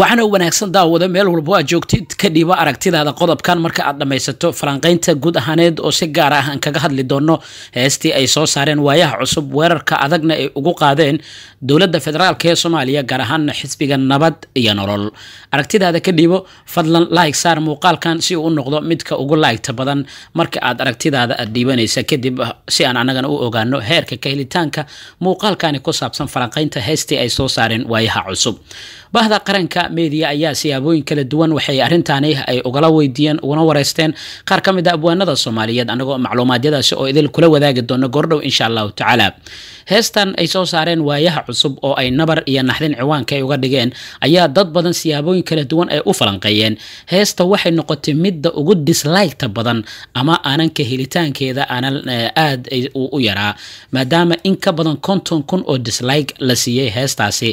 waxaana wanaagsan daawada meel walba aad joogtid ka dhiibo aragtidaada qodobkan. Marka aad dhammaysato falanqaynta guud ahaaneed oo si gaar ah aan kaga hadli doono heestii ay soo saareen waayaha cusub weerarka adagna ay ugu qaadeen dowladda federaalk ee soomaaliya gaar ahaana xisbiga nabad iyo nolol. Aragtidaada ka dhiibo fadlan like saar muuqaalkan si uu u noqdo midka ugu laygta badan. Marka aad aragtidaada aad dhiibanaysa kadib si aan anagana u ogaano heerka ka helitaanka muuqaalkani ku saabsan falanqaynta heestii ay soo saareen waayaha cusub. Bahda qaranka media ayaa siyaabooyin kala duwan waxay arrintaani ay ugala weydiiyeen uguna wareysteen. Qaar ka mid a abwaanada soomaaliyeed anagoo macluumaadyadaasi oo idil kula wadaagi doono gordhow insha allahu tacaala. Heestan ay soo saareen waayaha cusub oo ay nabar iyo naxdin ciwaanka ay uga dhigeen ayaa dad badan siyaabooyin kala duwan ay u falanqeeyeen. Heesta waxay noqotay midda ugu disliketa badan ama aanan helitaankeeda aanan aad u yaraa maadaama in ka badan konton kun oo dislike la siiyey heestaasi.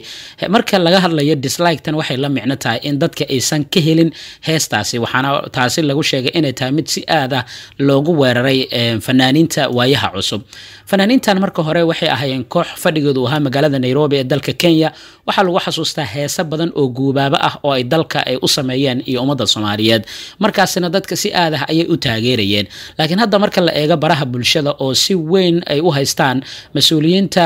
Marka laga hadlayo disliktan waxay la micno tahay in dadka aysan ka helin heestaasi. Waxaana taasi lagu sheegay inay tahay mid si aad ah loogu weeraray fanaaniinta waayaha cusub. Fanaaniintan marka hore waxay ahaayeen koox fadhigoodu ahaa magaalada nairobi ee dalka kenya. Waxaa lagu xasuustaa heese badan oo guubaabo ah oo ay dalka ay u sameeyeen iyo ummadda soomaaliyeed. Markaasina dadka si aad ah ayay u taageerayeen. Laakiin hadda marka la eego baraha bulshada oo si weyn ay u haystaan mas'uuliyiinta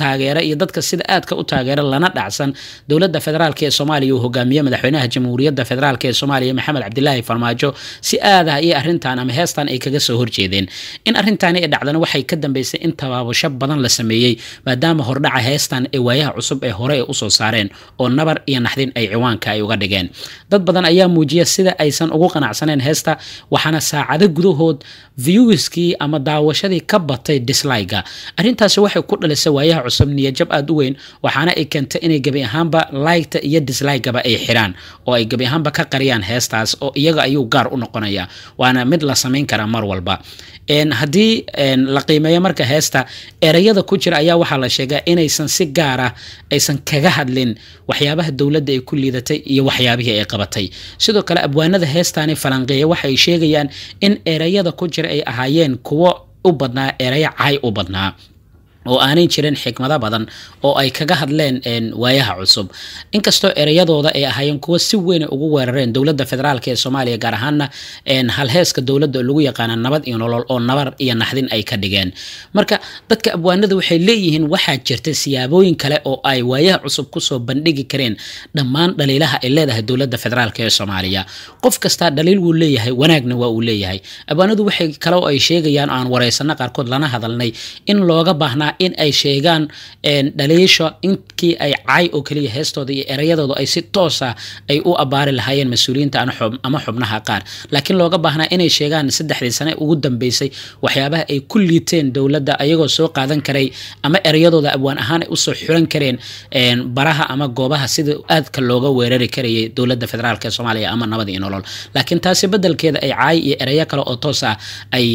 taageera iyo dadka sida aadka u taageera lana dhacsan dowladda federaalk ee soomaaliya uu hogaamiye madaxweynaha jamhuuriyadda federaalk ee soomaaliya maxamed cabdilaahi farmaajo si aad ah iyo arrintan ama heestan ay kaga soo horjeedeen. In arrintaani ay dhacdana waxay ka dambeysay in tabaabasho badan la sameeyey maadaama hordhaca heestan ee waayaha cusub ee hore ay u soo saareen oo nabar iyo naxdin ay ciwaanka ay uga dhigeen. Dad badan ayaa muujiya sida aysan ugu qanacsaneen heesta waxaana saacado gudahood viewskii ama daawashadii ka batay disliga arrintaasi waxay ku dhalisay waayaha cusub niyajab aada u weyn waxaana ay keentay inay gebi ahaanba liketa iyo disligaba ay xiraan oo ay gebi ahaanba ka qariyaan heestaas oo iyaga ayuu gaar u noqonaya waana mid la samayn karaa mar walba. Haddii la qiimeeyo marka heesta ereyada ku jira ayaa waxaa la sheegaa inaysan si gaar ah aysan kaga hadlin waxyaabaha dowladda ay ku liidatay iyo waxyaabihii ay qabatay. Sidoo kale abwaanada heestaani falanqeeya waxay sheegayaan in ereyada ku jira ay ahaayeen kuwo u badnaa ereyo cay u badnaa oo aanay jirin xikmado badan oo ay kaga hadleen waayaha cusub. Inkastoo ereyadooda ay ahaayeen kuwo si weyn ugu weerareen dowladda federaalk ee soomaaliya gaar ahaana halheeska dowladda oo lagu yaqaana nabad iyo nolol oo nabar iyo naxdin ay ka dhigeen. Marka dadka abwaanada waxay leeyihiin waxaa jirta siyaabooyin kale oo ay waayaha cusub ku soo bandhigi kareen dhammaan dhaliilaha ay leedahay dowladda federaalk ee soomaaliya. Qof kastaa dhaliil wuu leeyahay wanaagna waa uu leeyahay. Abwaanadu waxay kale ay sheegayaan aan wareysano qaarkood lana hadalnay in looga baahnaa in ay sheegaan dhaliisho inkii ay cay oo keliya heestooda iyo ereyadooda ay si toosa ay u abaari lahaayeen mas'uuliyiinta ama xubnaha qaar. Laakiin looga baahnaa inay sheegaan saddexdii sane ugu dambeysay waxyaabaha ay ku liiteen dowladda ayagoo soo qaadan karay ama ereyadooda abwaan ahaan ay u soo xulan kareen baraha ama goobaha sida aadka looga weerari karayay dowladda federaalk ee soomaaliya ama nabad iyo nolol. Laakiin taasi bedelkeeda ay caay iyo ereyo kale oo toos ah ay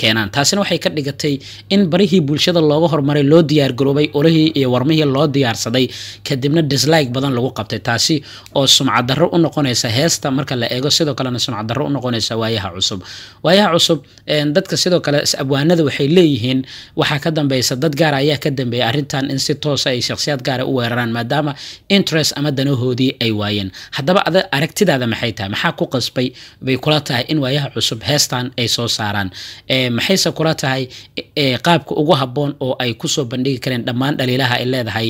keenaan. Taasina waxay ka dhigatay in barihii bulshada looga hormaray loo diyaar garoobay olihii iyo warmihii loo diyaarsaday kadibna dislike badan lagu qabtay. Taasi oo sumcaddarro u noqonaysa heesta marka la eego sidoo kalena sumcaddarro u noqonaysa waayaha cusub. Waayaha cusub dadka sidoo kale abwaanada waxay leeyihiin waxaa ka dambeysa dad gaara ayaa ka dambeeya arrintan in si toosa ay shakhsiyaad gaara u weeraraan maadaama interest ama danahoodii ay waayeen. Haddaba ada aragtidaada maxay tahay? Maxaa ku qasbay? Bay kula tahay in waayaha cusub heestan ay soo saaraan. Maxayse kula tahay qaabka ugu habboon oo ay ku soo bandhigi kareen dhammaan dhaliilaha ay leedahay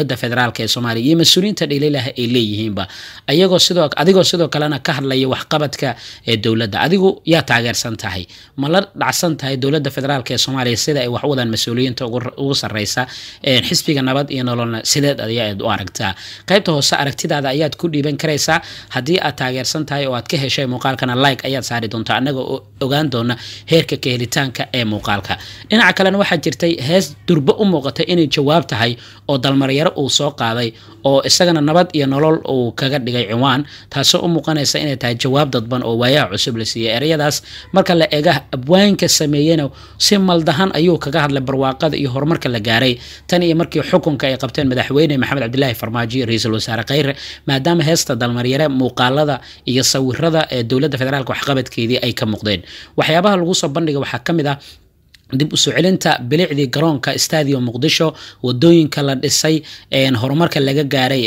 dowladda federaalk ee soomaaliya iyo mas'uuliyiinta dhaliilaha ay leeyihiinba. Ayagoo sidoo adigoo sidoo kalena ka hadlaya waxqabadka ee dowladda. Adigu yaa taageersan tahay ma la dhacsan tahay dowladda federaalk ee soomaaliya sida ay wax wadaan mas'uuliyiinta ugu sarreysa xisbiga nabad iyo nololna sideed ayaad u aragtaa qaybta hoose aragtidaada ayaad ku dhiiban karaysaa. Haddii aad taageersan tahay oo aad ka heshay muuqaalkana like ayaad saari doontaa. Annaga ogaan doona heerka ka helitaanka ee muuqaalka. Dhinaca kalena waxaa jirtay hees durbo u muuqatay inay jawaab tahay oo dalmaryaro uu soo qaaday oo isagana nabad iyo nolol uu kaga dhigay ciwaan taasoo u muuqanaysa inay tahay jawaab dadban oo waayaha cusub la siiyey ereyadaas. Marka la eega abwaanka sameeyena si maldahan ayuu kaga hadlay barwaaqada iyo horumarka la gaaray. Tan iyo markii xukunka ay qabteen madaxweyne maxamed cabdilaahi farmaajo ra'iisul wasaare khayre maadaama heesta dalmaryare muuqaalada iyo sawirada ee dowladda federaalk waxqabadkeedii ay ka muuqdeen. Waxyaabaha lagu soo bandhiga waxaa ka mid ah dib u soo celinta bilicdii garoonka stadium muqdisho waddooyinka la dhisay horumarka laga gaaray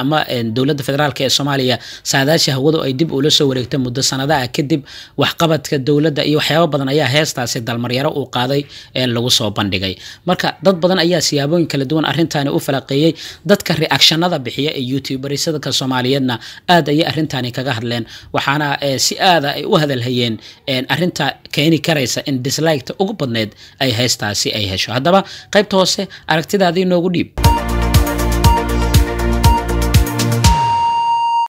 ama dowladda federaalk ee soomaaliya saadaasha hawadu ay dib ula soo wareegtay muddo sanadaha kadib waxqabadka dowladda iyo waxyaabo badan ayaa heestaasi dalmaryaro uu qaaday lagu soo bandhigay. Marka dad badan ayaa siyaabooyin kala duwan arrintaani u falaqeeyey dadka reactionada bixiya ee youtuberisada soomaaliyeedna aad ayay arrintaani kaga hadleen. Waxaana si aada ay u hadalhayeen arrinta keeni karaysa in disliketa ugu badneed ay heestaasi ay hesho. Haddaba qaybta hoose aragtidaadii noogu dhiib